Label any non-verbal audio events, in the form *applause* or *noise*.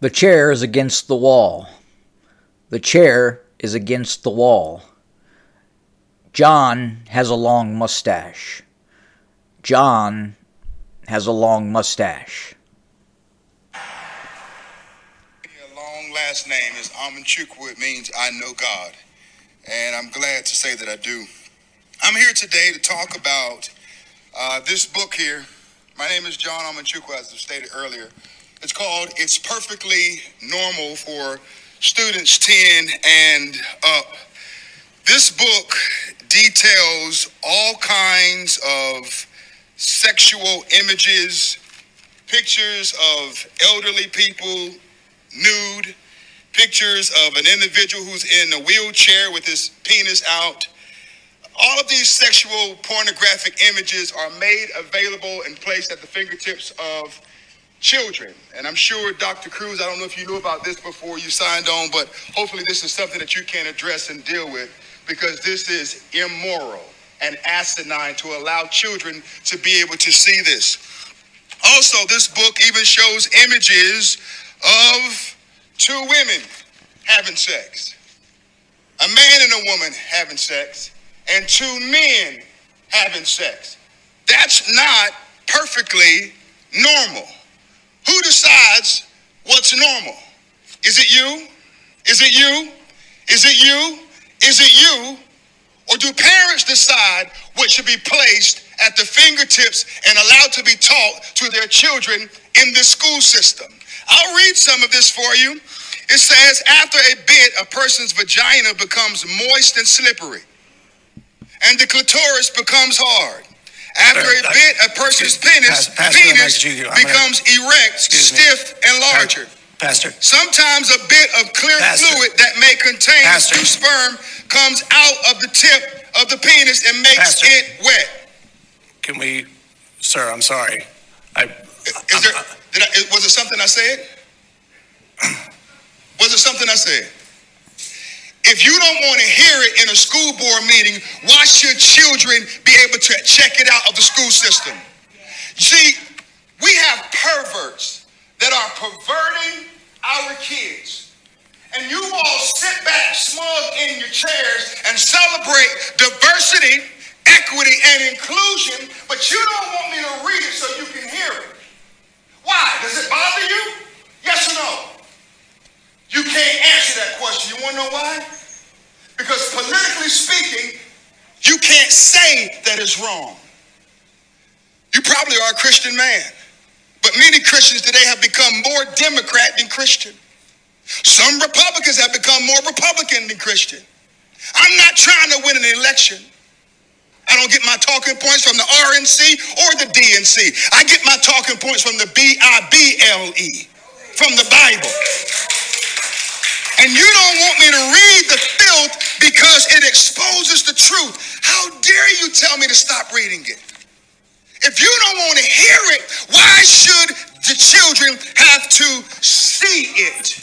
The chair is against the wall. The chair is against the wall. John has a long mustache. John has a long mustache. A long last name is Amanchukwu. It means I know God. And I'm glad to say that I do. I'm here today to talk about uh, this book here. My name is John Amanchukwu, as I stated earlier. It's called It's Perfectly Normal for Students 10 and Up. This book details all kinds of sexual images, pictures of elderly people nude, pictures of an individual who's in a wheelchair with his penis out. All of these sexual pornographic images are made available and placed at the fingertips of children. And I'm sure Dr. Cruz, I don't know if you knew about this before you signed on, but hopefully this is something that you can address and deal with because this is immoral and asinine to allow children to be able to see this. Also, this book even shows images of two women having sex, a man and a woman having sex, and two men having sex. That's not perfectly normal. Who decides what's normal? Is it you? Is it you? Is it you? Is it you? Or do parents decide what should be placed at the fingertips and allowed to be taught to their children in the school system? I'll read some of this for you. It says, after a bit, a person's vagina becomes moist and slippery, and the clitoris becomes hard. After a bit, a person's penis, penis becomes erect, stiff, and larger. Pastor. Sometimes a bit of clear Pastor. fluid that may contain Pastor. sperm comes out of the tip of the penis and makes Pastor. it wet. Can we, sir, I'm sorry. I, Is there, uh, I, was it something I said? *clears throat* Was it something I said? If you don't want to hear it in a school board meeting, why should children be able to check it out of the school system? See, we have perverts that are perverting our kids. And you all sit back smug in your chairs and celebrate diversity, equity, and inclusion, but you don't want me to read it so you can hear it. Why? Does it bother you? Yes or no? You can't answer that question. You want to know why? Speaking, you can't say that it's wrong. You probably are a Christian man. But many Christians today have become more Democrat than Christian. Some Republicans have become more Republican than Christian. I'm not trying to win an election. I don't get my talking points from the RNC or the DNC. I get my talking points from the B I B L E, from the Bible. And you don't want me to read tell me to stop reading it? If you don't want to hear it, why should the children have to see it?